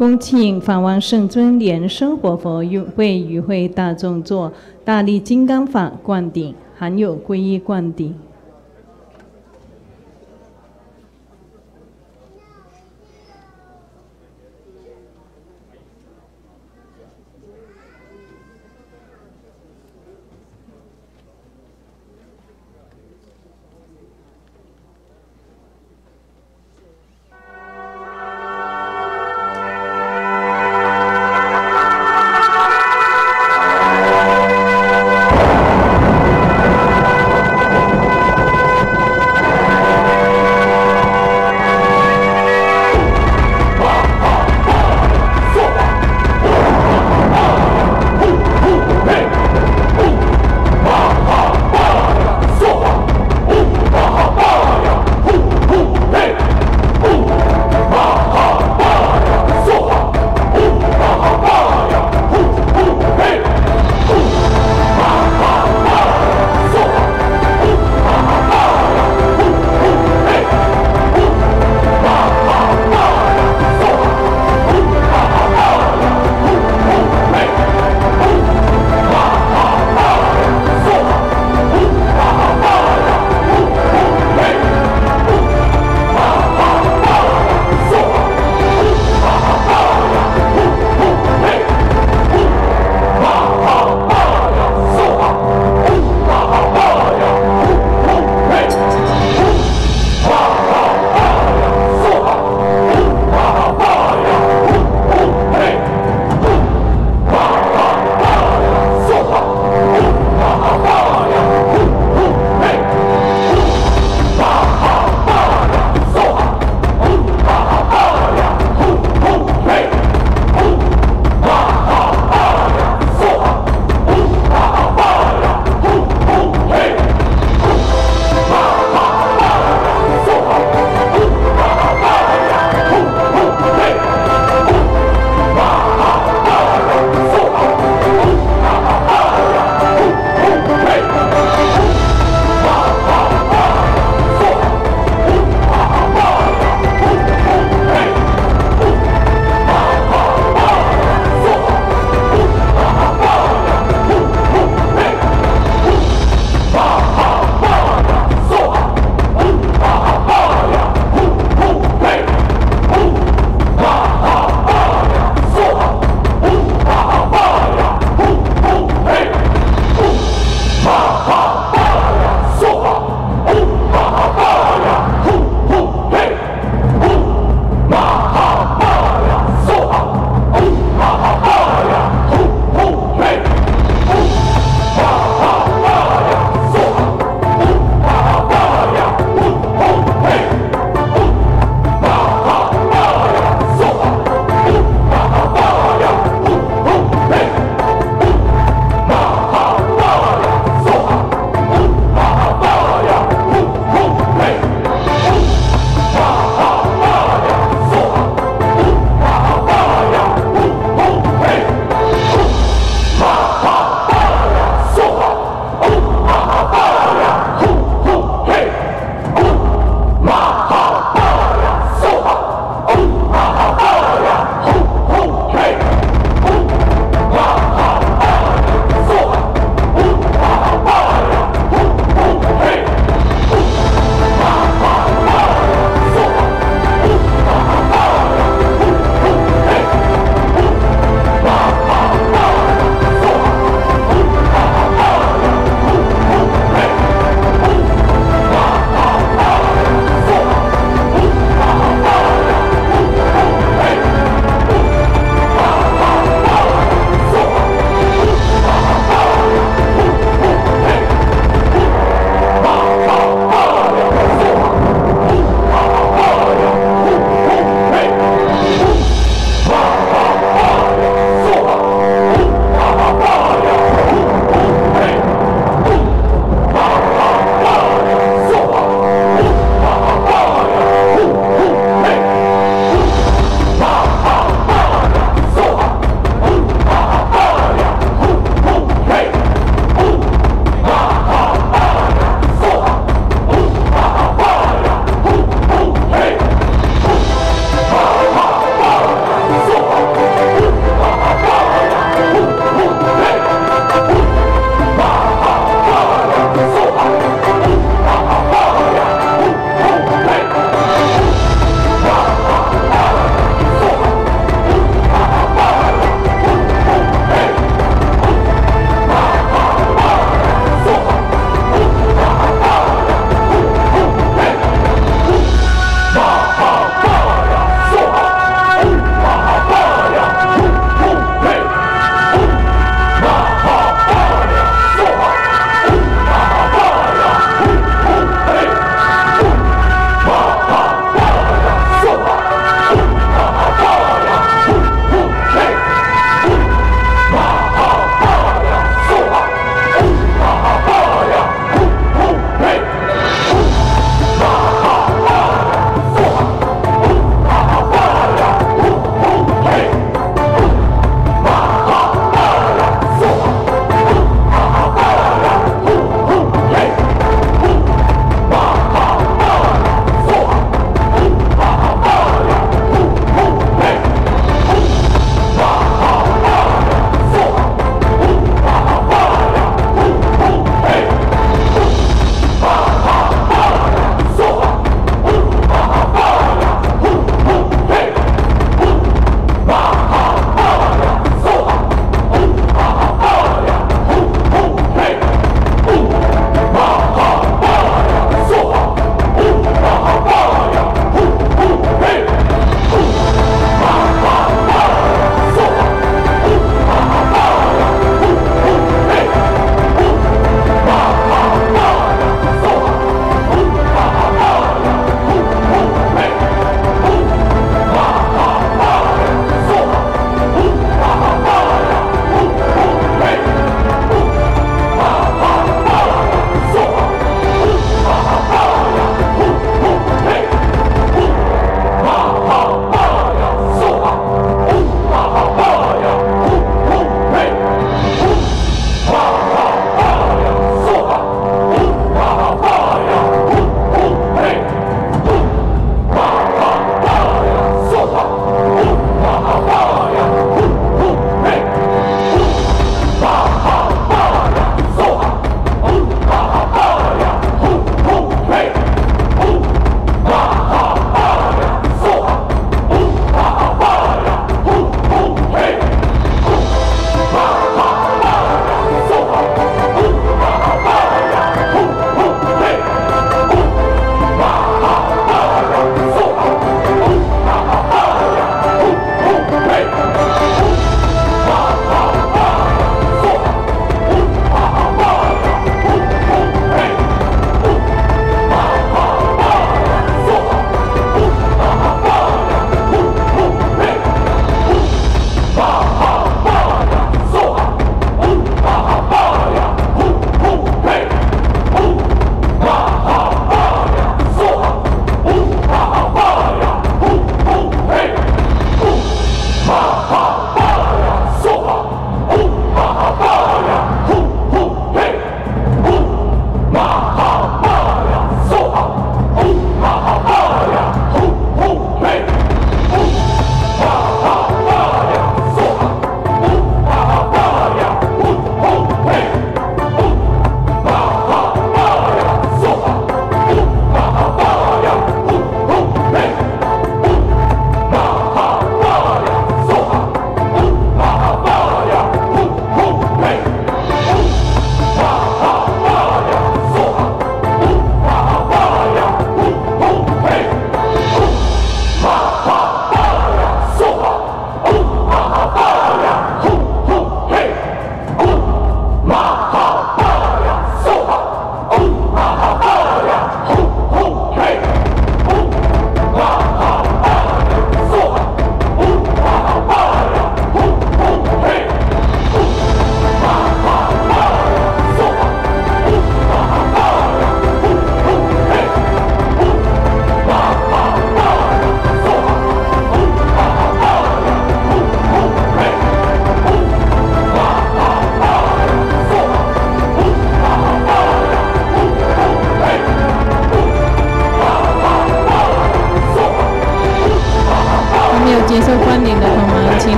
恭请法王圣尊莲生活佛为与会大众做大力金刚法灌顶，含有皈依灌顶。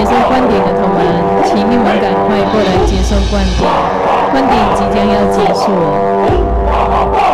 接受灌顶的同们，请你们赶快过来接受灌顶，灌顶即将要结束了。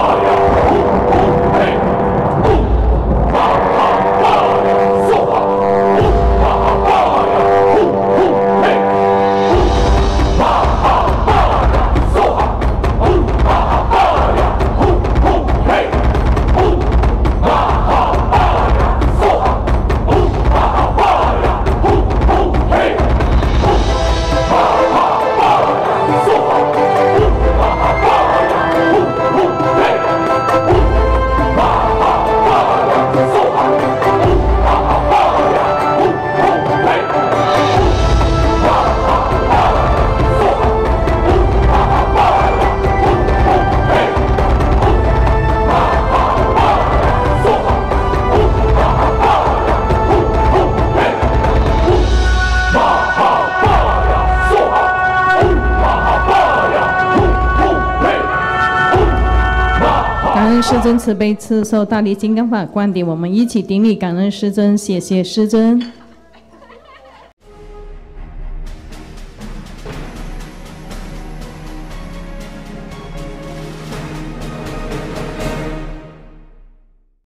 师尊慈悲赐受大力金刚法灌顶，我们一起顶礼感恩师尊，谢谢师尊。